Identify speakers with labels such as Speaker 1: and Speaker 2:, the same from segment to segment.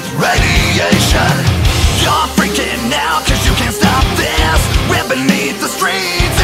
Speaker 1: with radiation. You're freaking out cause you can't stop this. We're beneath the streets.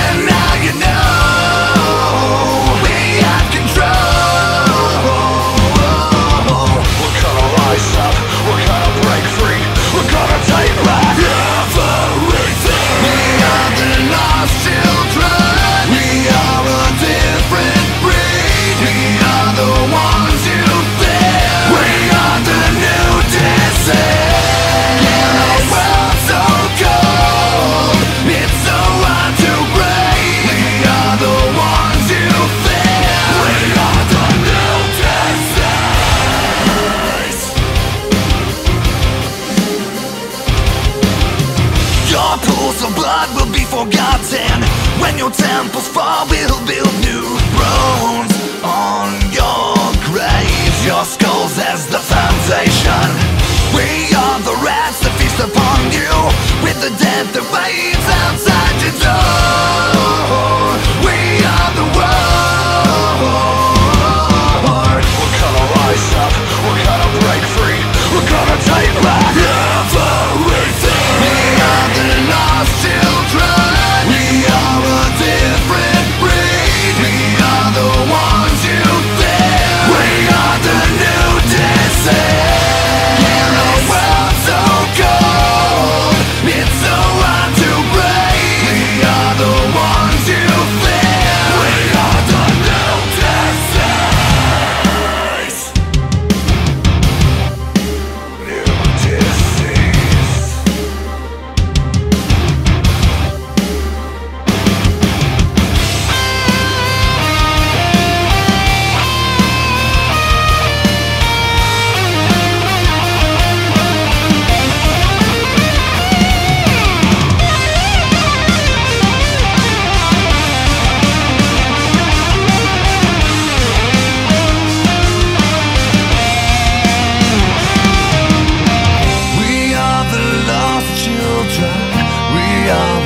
Speaker 1: forgotten. When your temples fall We'll build new bones on your grave. Your skulls as the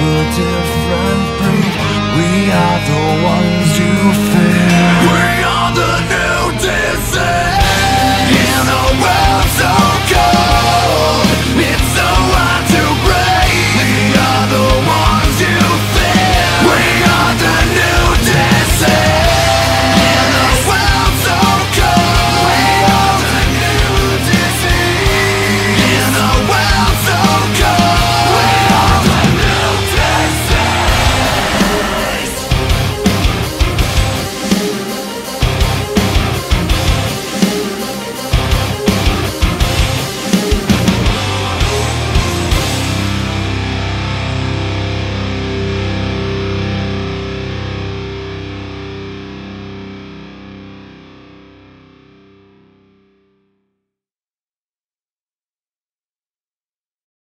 Speaker 1: will do.